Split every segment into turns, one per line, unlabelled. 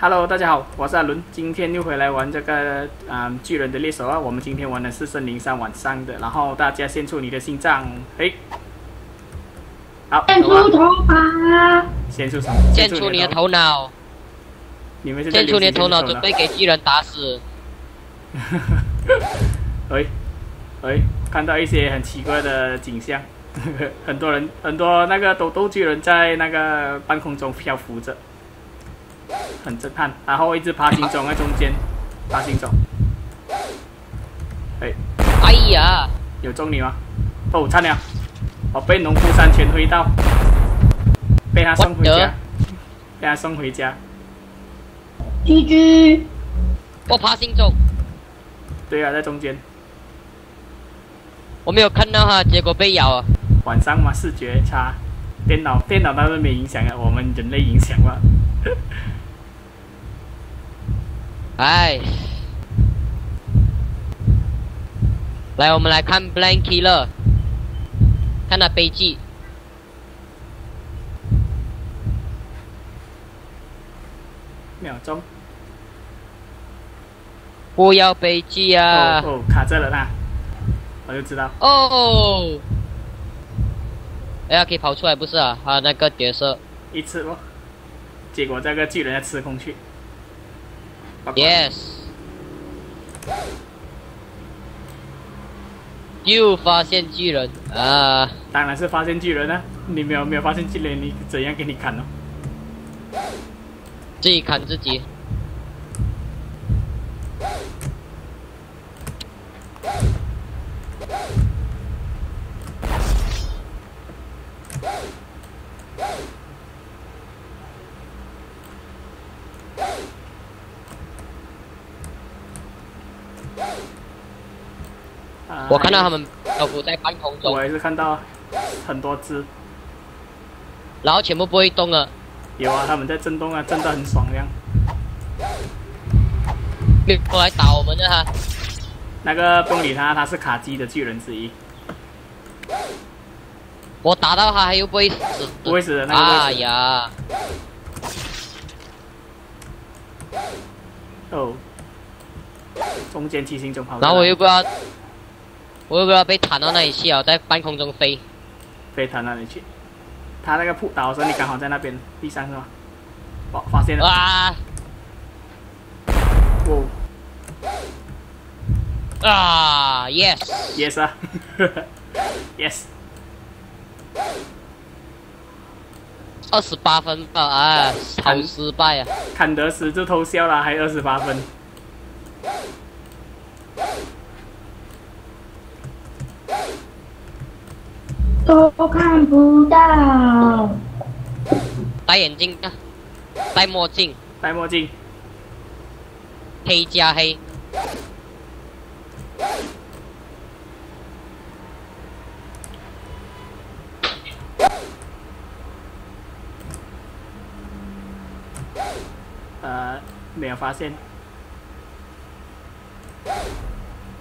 Hello，大家好，我是阿伦，今天又回来玩这个嗯巨人的猎手啊。我们今天玩的是森林山晚上的，然后大家献出你的心脏，嘿，好，
献出头发，
献出什么？
献出你的，头脑，
你们
献出你的头脑，准备给巨人打死。
喂，喂，看到一些很奇怪的景象，很多人很多那个斗斗巨人在那个半空中漂浮着，很震撼，然后一直爬行种在中间，爬行种，哎，
哎呀，
有中你吗？哦，差点，我被农夫山泉推到，被他送回家。被他送回家。
居居，
我爬行走，
对啊，在中间，
我没有看到他，结果被咬了。
晚上嘛，视觉差，电脑电脑当然没影响啊，我们人类影响了。
哎，来，我们来看 Blank Killer，看他悲剧。
秒钟，
不要悲剧啊！
哦哦，卡在了啦，我就知道。
哦，哎呀，可以跑出来不是啊？他那个角色
一次哦，结果这个巨人要吃空去。
，yes，又发现巨人啊！
当然是发现巨人啊！你没有没有发现巨人，你怎样给你砍哦？
自己砍自己。我看到他们漂浮在半空中
我，也是看到很多只，
然后全部不会动了，
有啊，他们在震动啊，震得很爽这样。
没有过来打我们的哈。
那个不用理他，他是卡机的巨人之一，
我打到他，他又不会死。
不会死的那个
哎呀，
哦。中间梯形就跑，
然后我又不知道，我又不知道被弹到那里去啊，在半空中飞。
飞他那里去，他那个扑倒的时候，你刚好在那边地上是吗？哦，发现了，
哇
哦
啊
，yes，，yes 啊，yes，
二十八分吧，啊，好失败啊！
坎德斯就偷笑了，还二十八分。
都看不到，
戴眼镜啊，戴墨镜，
戴墨镜，
黑加黑。
呃，没有发现。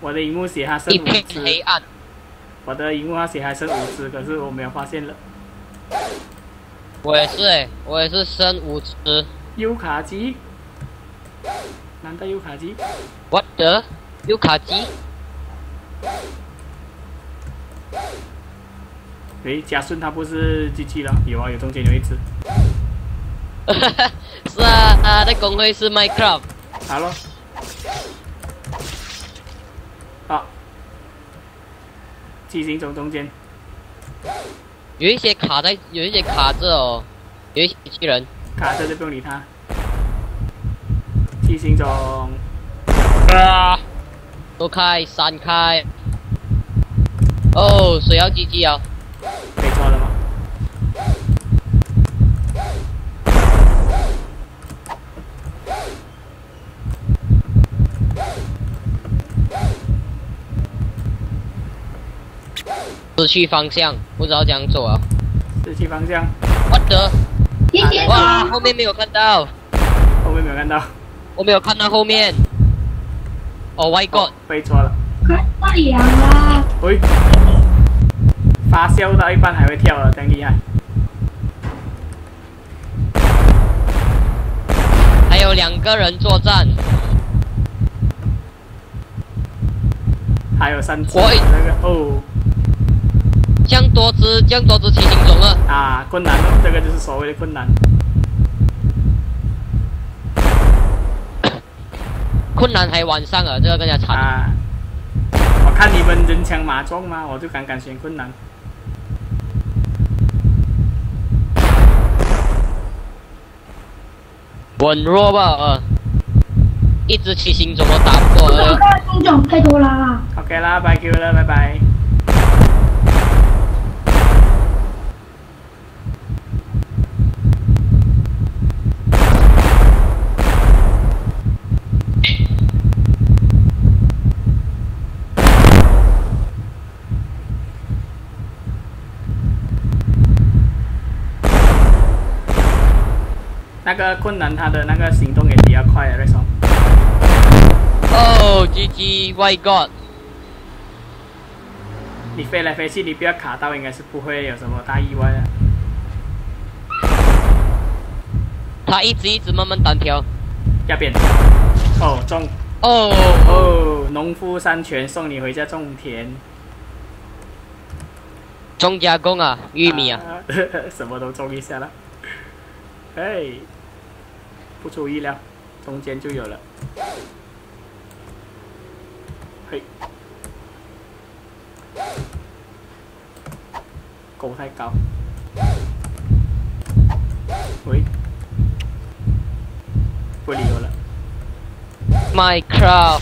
我的荧幕写还剩五
一片，黑暗，
我的荧幕上写还剩五只，可是我没有发现了。
我也是哎，我也是剩五只。
优卡机，难道优卡机
？What the？有卡机？
诶，嘉顺他不是机器了？有啊，有中间有一只。
是啊，他的工会是 Minecraft。
好了，梯形走中间，
有一些卡在，有一些卡着哦，有一些机器人。
卡着就不用理他。梯形中，
啊！都开，闪开。哦，谁要 GG 啊？
被抓了吗？
失去方向，不知道怎样走啊。
失去方向？
谢谢
哇，后面没有看到，
后面没有看到。
我没有看到后面。Oh my god！
背错了。
快太阳啦，
喂，发酵到一半还会跳了，真厉害。
还有有两个人作战，
还有三只
喂
那个哦
这样多只，将多只骑行种了。
啊困难，这个就是所谓的困难。
困难还晚上啊，这个更加惨。
啊，我看你们人强马壮嘛，我就敢敢选困难。
稳弱吧，呃，一只骑行种都打不过。
我
呃
看听众太多啦。
OK 啦，拜 Q 了，拜拜。那个困难，他的那个行动也比较快的，那种。
哦，GG White God，
你飞来飞去，你不要卡到，应该是不会有什么大意外的。
他一直一直慢慢单挑。
要变。哦，种
哦，
哦，农夫山泉送你回家种田。
中加工啊，玉米啊，
啊，什么都种一下了。哎，不出意料，中间就有了。嘿，狗太高。喂，不理我了。
Minecraft，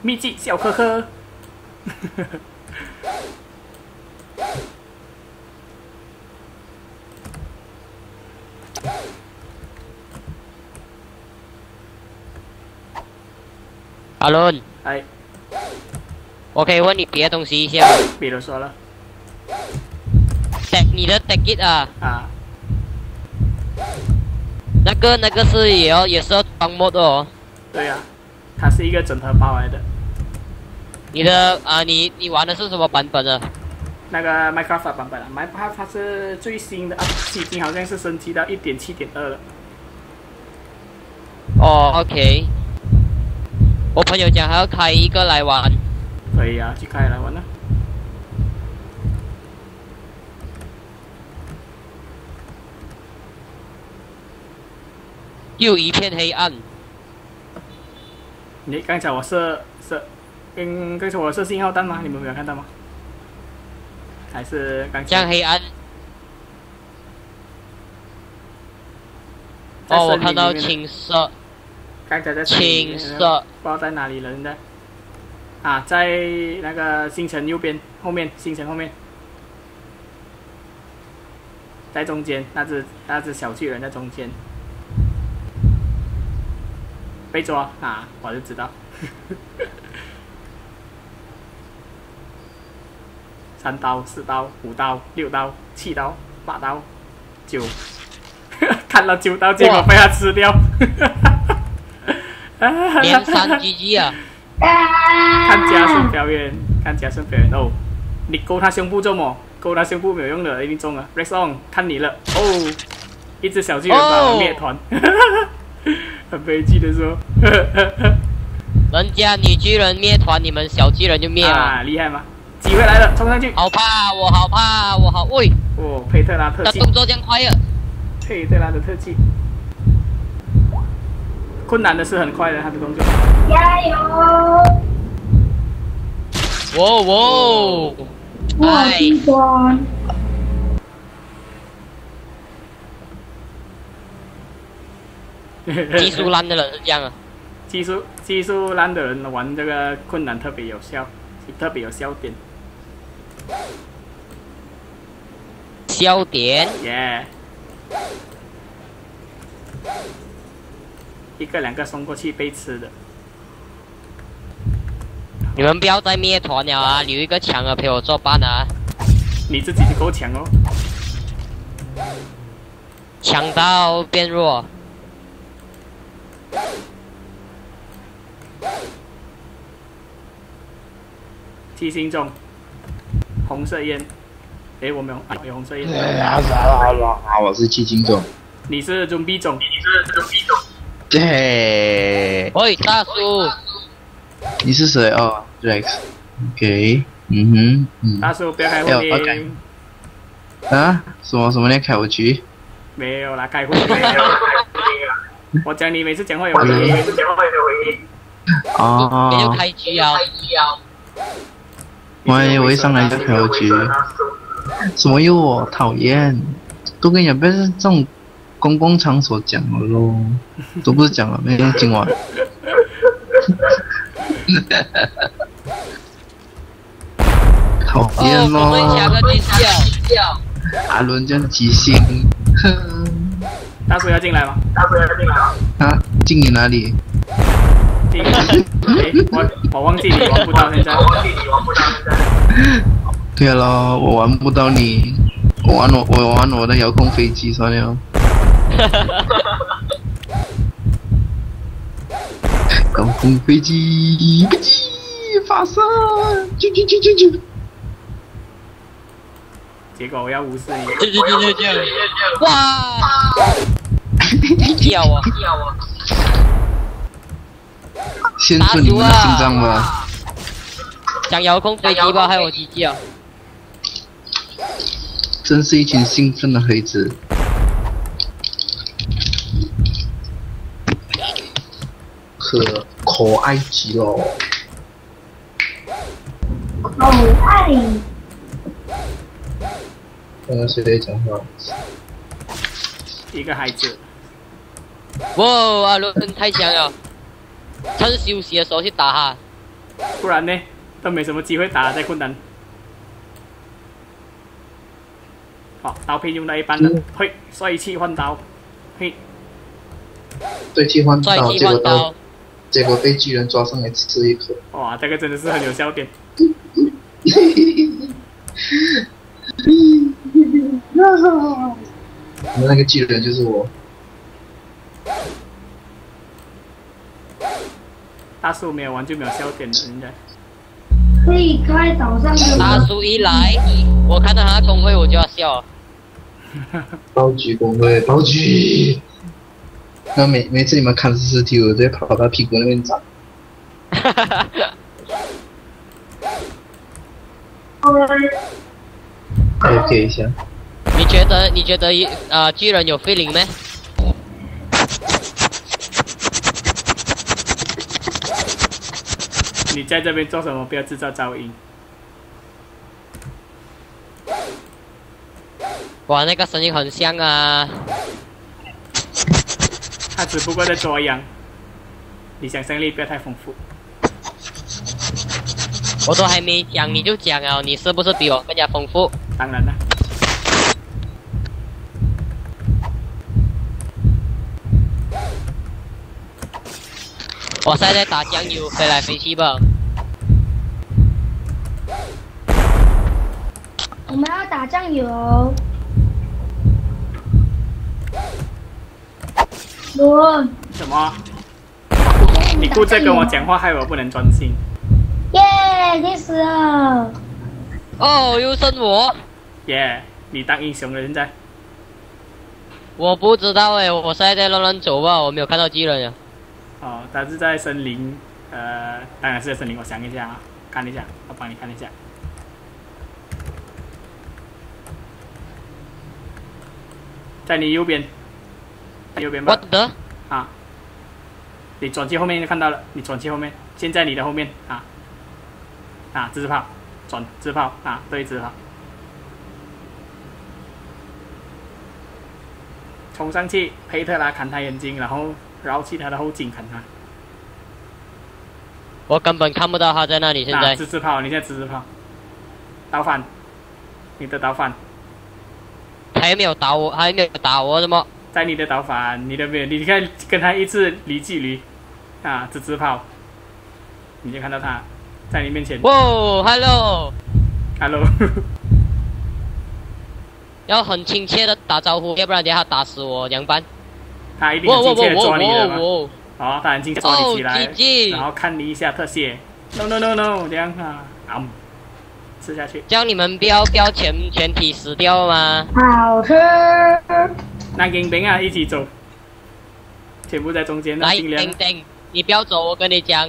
秘籍小科科。
阿伦，
哎，
我可以问你别的东西一下吗。
比如说了
tag 你的 tag it 啊，
啊，
那个那个是也要也是要装 mod 哦。
对呀、它是一个整合包来的。
你的啊，你你玩的是什么版本的？
那个 Minecraft 版本啊，Minecraft 它是最新的啊，已经好像是升级到一点七点二了。
哦，OK。我朋友讲还要开一个来玩，
可以啊，去开来玩了。
又一片黑暗。
你刚才我设设，嗯，刚才我是信号弹吗？你们没有看到吗？还是刚才？
这样黑暗。
在
哦，我看到青色，
刚才在
青
不知。道在哪里了，现在。啊，在那个星辰右边后面，星辰后面，在中间，那只那只小巨人在中间，被抓啊，我就知道。三刀、四刀、五刀、六刀、七刀、八刀、九，看了九刀，结果被他吃掉。
连三 GG 啊！
看加速表演，看加速表演哦！你勾他胸部做么？勾他胸部没有用的，一定中了。Rex on，看你了哦！一只小巨人把我灭团，很悲剧的说，
人家女巨人灭团，你们小巨人就灭了。
啊，厉害吗？机会来了，冲上去！
好怕，我好怕，我好喂，
哦，佩特拉特技，
动作这样快啊！
佩特拉的特技，困难的是很快的，他的动作。
加油！
哇哇！
我
哎，
心酸。
技术烂的人是这样啊。
技术技术烂的人玩这个困难特别有效，特别有笑点，
笑点，
耶、一个两个送过去被吃的，
你们不要再灭团了啊！留一个强的陪我作伴啊！
你自己就够强哦。
强到变弱，
七星中，红色烟。诶，我没有，啊有红色烟。
我是七金总。
你是中 B 种，
对，
喂，大叔，
你是谁哦？Rex。OK，嗯哼，嗯。
大叔不要开
哎
会
我改
议，
啊？什么什么？你要开我局？
没有啦，开会没有。我讲你每次讲话有回音，每次讲话有回音。
哦
你，就开局啊！
我以为上来就开局。什么又我讨厌？都跟你讲，不是这种公共场所讲了咯，都不是讲了，没有今晚。讨
哦，
厌
我们抢
咯，
个军校，
阿伦这样即兴，哼，
大叔要进来吗？大叔要进来吗？
啊，进你哪里？
我我忘记你玩不到现在。我忘记你玩不到现在。
对了，我玩不到你，我玩我我玩我的遥控飞机算了。遥控飞机，飞机发射，啾啾啾啾啾。
结果我要无视你。
啾啾啾啾啾，哇！掉啊！
先出你们的心脏吧。
讲遥控飞机吧，还有我鸡叫。
真是一群兴奋的黑子。可可爱极了。
好爱，
刚刚谁在讲话？
一个孩子，
哇，阿伦太强了！趁休息的时候去打他。
不然呢都没什么机会打在困难。好，刀片用到一半了，嘿，帅气换刀，嘿，
对替换
帅
刀，
气换
结果刀
刀，，
结果被巨人抓上来吃一口。
哇，这个真的是很有笑点。
那个巨人就是我。
大叔没有玩就没有笑点了，应该。
可以开早上的
大叔一来，我看到他的工会我就要笑。
暴菊工会，暴菊。那每每次你们看 CCTV，我直接跑到屁股那边找。OK 一下。
你觉得你觉得一呃巨人有 feeling 没？
你在这边做什么？不要制造噪音。
哇，那个声音很像啊！
他只不过在捉羊。你想象力不要太丰富。
我都还没讲你就讲啊，你是不是比我更加丰富？
当然了，
我现在在打酱油，飞来飞去吧。
我们要打酱油。伦，
什么？你顾着跟我讲话，害我不能专心。
耶，你死了。
哦，又剩我，
耶、你当英雄了，现在。
我不知道哎，我现在在乱乱走吧，我没有看到巨人呀。
哦，他是在森林，呃，当然是在森林。我想一下啊，看一下，我帮你看一下。在你右边，右边吧。
我。的，
啊，你转去后面就看到了，你转去后面，现在你的后面。啊，啊，自炮，转自炮。啊，对自炮，冲上去，佩特拉砍他眼睛，然后绕去他的后颈砍他。
我根本看不到他在那里。现
啊，
在
自自炮，你现在自自炮，倒反，你的倒反，
还没有打我，还没有打我，怎么？
在你的倒反，你的没有，你看跟他一次离距离，啊，自自炮，你就看到他在你面前
哇
，Hello，，Hello。
要很亲切的打招呼，要不然等下打死我，怎么办？
他一定很亲切地抓你的嘛。
哇哇！
哦，他很亲切抓你起来然后看你一下特写，no no no no，这样啊，啊，吃下去。
叫你们不要不要全全体死掉吗？
好吃。
那跟兵啊，一起走，全部在中间，那
来，
尽量
等等，你不要走，我跟你讲，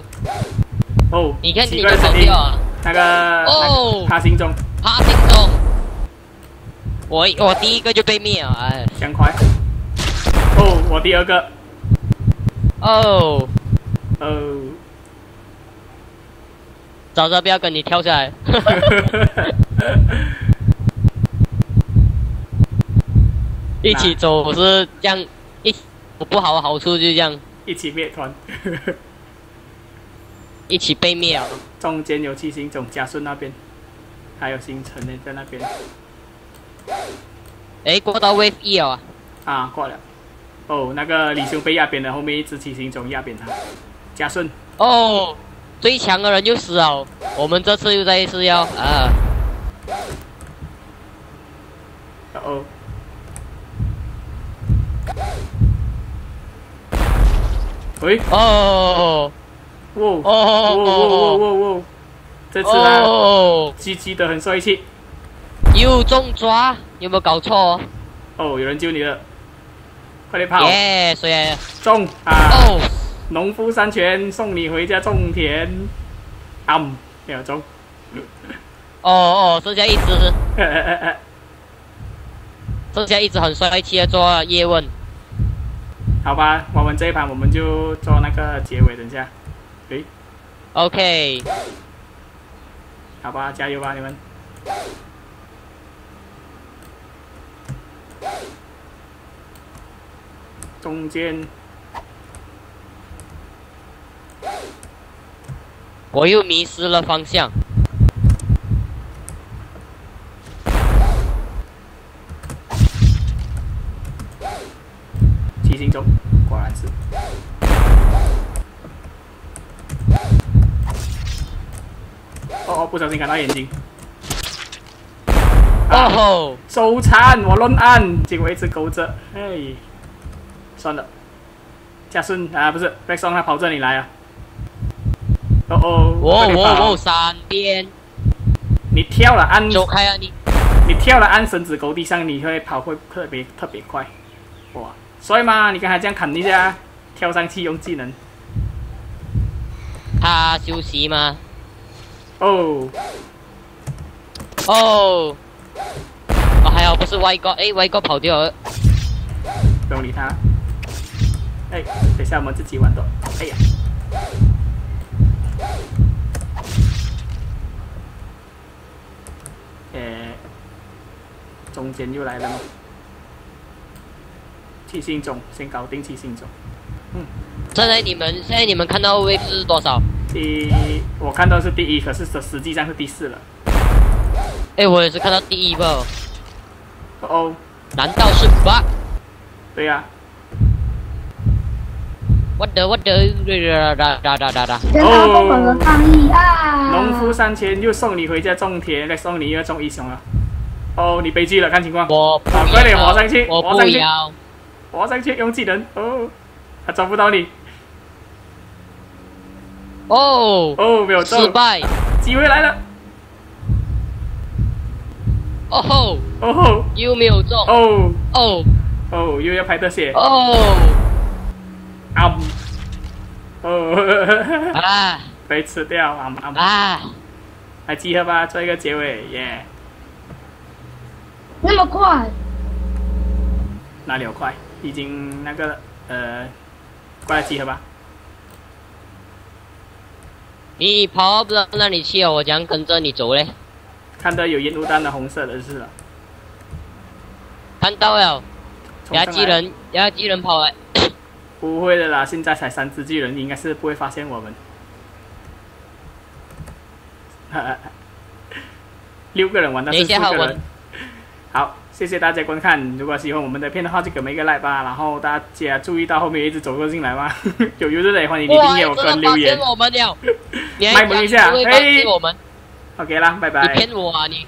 哦。
你看你就跑
怪的声音
掉啊。
那个
哦
他心中
爬行中，我我第一个就被灭了，哎，
将快。哦，我第二个。
哦，
哦。
早知道不要跟你跳下来。一起走是这样，一不好的好处就是这样，
一起灭团。
一起被灭了。
中间有七星种加顺那边，还有星辰呢在那边
哎，过到 Wave E 了啊，
啊，过了。哦，那个李兄被压扁了，后面一只七星种压扁他。加顺，
哦，最强的人就死了，我们这次又再一次要啊，
哦哦，喂，
哦
哇，
哦
哇哇哇哇哇！这次啊，
哦，
狙击的很帅气。
又中抓，有没有搞错？
哦，有人救你了，快点跑！
耶，谁来的？
中啊！
哦，
农夫山泉送你回家种田。啊，没有中。
哦哦，剩下一只，剩下一只很帅气的做叶问。
好吧，我们这一盘我们就做那个结尾，等一下。诶
，OK，
好吧，加油吧你们！中间
我又迷失了方向。
七星中，果然是。哦哦，不小心看到眼睛。
哦吼，
手残，我乱按，结果一直勾着，哎，算了。加顺啊，不是 b a c k 他跑这里来啊。哦哦，
我
快点跑
我我闪电，
你跳了按，
走开啊你！
你跳了按绳子勾地上，你会跑会特别特别快。哇，帅吗？你刚才这样砍一下，跳上去用技能。
他休息吗？
哦，
哦，哦还好不是外国，哎，外国跑掉了。
不用理他。哎，等一下我们自己玩的。哎呀，呃，中间又来了吗？七星种，先搞定七星种。
现在你们现在你们看到 wave 是多少？
第，我看到是第一，可是实实际上是第四了。
哎，我也是看到第一吧？
哦哦，
难道是 bug？
对呀、
what the what the 哒哒哒哒哒。
跟他疯狂的抗议啊！
农夫山泉又送你回家种田，再送你一个种英雄了。哦，你悲剧了，看情况。
我不
啊快点滑上去
我
活上去
不要。
活上去用技能。哦，他抓不到你。
哦，
哦，没有中
失。败。
机会来了。
哦吼，
哦吼，
又没有中。
哦
哦
哦，又要拍特写。
哦
啊，哦，
啊
被吃掉。啊啊，
啊！
来集合吧，做一个结尾，耶、
那么快，
哪里有快？已经那个呃，过来集合吧。
你跑不到那里去哦，我怎样跟着你走嘞？
看到有烟雾弹的红色的是了。
看到了，压
冲上来
机人，压机人跑来。
不会的啦，现在才三只巨人，应该是不会发现我们。六个人玩，但是四个人。好，谢谢大家观看。如果喜欢我们的片的话，就给我们一个 like 吧。然后大家注意到后面一直走过进来吗？有优质的也欢迎你订阅我跟留言。
我们
卖萌一下
我们
，OK 啦，拜
你
拜。
骗我啊你！